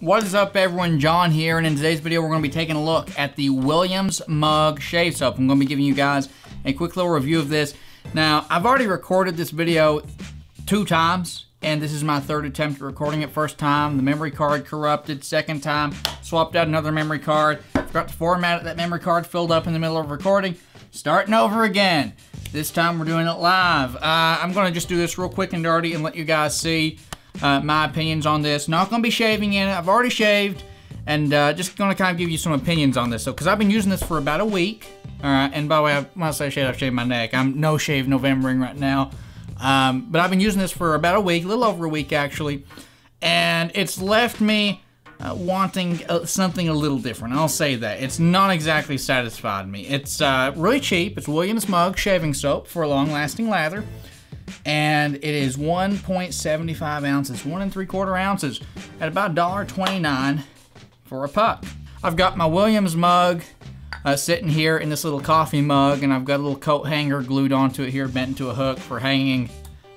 What is up everyone, John here, and in today's video we're going to be taking a look at the Williams Mug Shave Soap. I'm going to be giving you guys a quick little review of this. Now, I've already recorded this video two times, and this is my third attempt at recording it. First time, the memory card corrupted. Second time, swapped out another memory card. Forgot to format it. That memory card filled up in the middle of recording. Starting over again. This time we're doing it live. Uh, I'm going to just do this real quick and dirty and let you guys see uh, my opinions on this. Not to be shaving in it. I've already shaved. And uh, just to kind of give you some opinions on this. So, because I've been using this for about a week. All right. And by the way, I, when I say shave, I've shaved my neck. I'm no shave Novembering right now. Um, but I've been using this for about a week, a little over a week actually. And it's left me uh, wanting uh, something a little different. I'll say that. It's not exactly satisfied me. It's uh, really cheap. It's Williams Mug shaving soap for a long-lasting lather and it is 1.75 ounces, one and three quarter ounces, at about $1.29 for a puck. I've got my Williams mug uh, sitting here in this little coffee mug, and I've got a little coat hanger glued onto it here, bent into a hook for hanging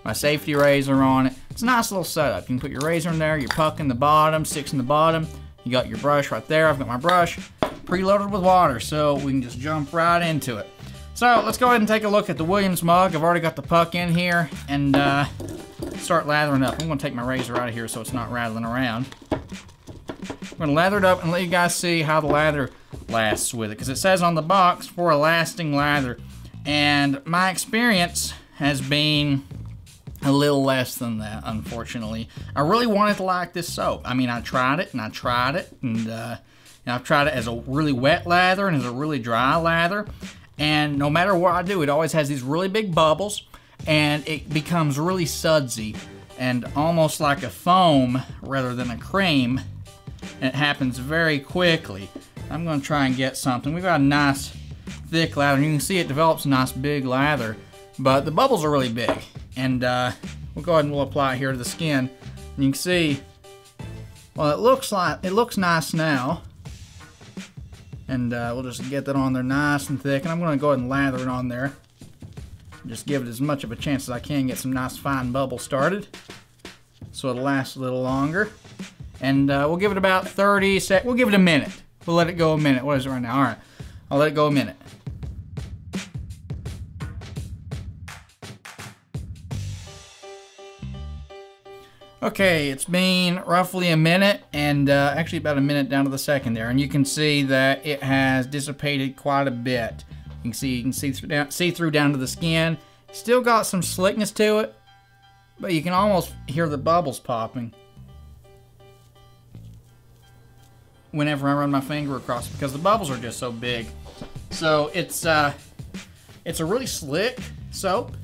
my safety razor on it. It's a nice little setup. You can put your razor in there, your puck in the bottom, sticks in the bottom. You got your brush right there. I've got my brush preloaded with water, so we can just jump right into it. So let's go ahead and take a look at the Williams mug. I've already got the puck in here and uh, start lathering up. I'm gonna take my razor out of here so it's not rattling around. I'm gonna lather it up and let you guys see how the lather lasts with it because it says on the box for a lasting lather and my experience has been a little less than that unfortunately. I really wanted to like this soap. I mean I tried it and I tried it and uh, I've tried it as a really wet lather and as a really dry lather and no matter what I do, it always has these really big bubbles, and it becomes really sudsy and almost like a foam rather than a cream. And it happens very quickly. I'm going to try and get something. We've got a nice thick lather. You can see it develops a nice big lather, but the bubbles are really big. And uh, we'll go ahead and we'll apply it here to the skin. And you can see, well, it looks like it looks nice now and uh, we'll just get that on there nice and thick. And I'm going to go ahead and lather it on there. Just give it as much of a chance as I can get some nice fine bubbles started so it'll last a little longer. And uh, we'll give it about 30 sec we'll give it a minute. We'll let it go a minute. What is it right now? Alright I'll let it go a minute Okay, it's been roughly a minute and uh, actually about a minute down to the second there, and you can see that it has dissipated quite a bit. You can see you can see through down, see through down to the skin. Still got some slickness to it, but you can almost hear the bubbles popping whenever I run my finger across because the bubbles are just so big. So it's uh, it's a really slick soap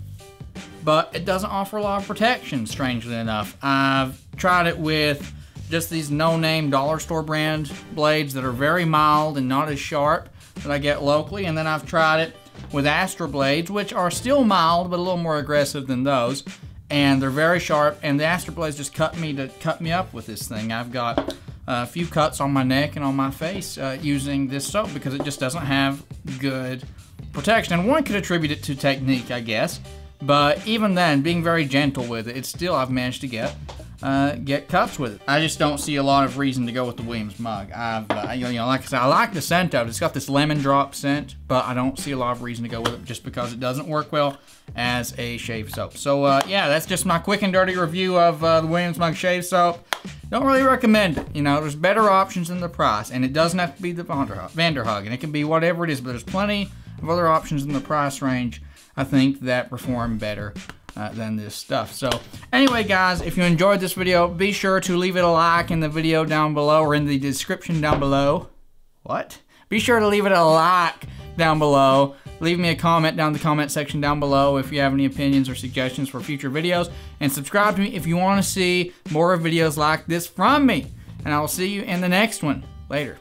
but it doesn't offer a lot of protection, strangely enough. I've tried it with just these no-name dollar store brand blades that are very mild and not as sharp that I get locally, and then I've tried it with Astra blades, which are still mild, but a little more aggressive than those, and they're very sharp, and the Astra blades just cut me to cut me up with this thing. I've got a few cuts on my neck and on my face uh, using this soap because it just doesn't have good protection. And one could attribute it to technique, I guess. But even then, being very gentle with it, it's still I've managed to get uh, get cups with it. I just don't see a lot of reason to go with the Williams mug. I've, uh, you know, like I said, I like the scent of it. It's got this lemon drop scent, but I don't see a lot of reason to go with it just because it doesn't work well as a shave soap. So, uh, yeah, that's just my quick and dirty review of uh, the Williams mug shave soap. Don't really recommend it. You know, there's better options in the price, and it doesn't have to be the Van Der Hagen, and it can be whatever it is, but there's plenty of other options in the price range I think that perform better uh, than this stuff. So anyway, guys, if you enjoyed this video, be sure to leave it a like in the video down below or in the description down below. What? Be sure to leave it a like down below. Leave me a comment down in the comment section down below if you have any opinions or suggestions for future videos. And subscribe to me if you want to see more videos like this from me. And I will see you in the next one. Later.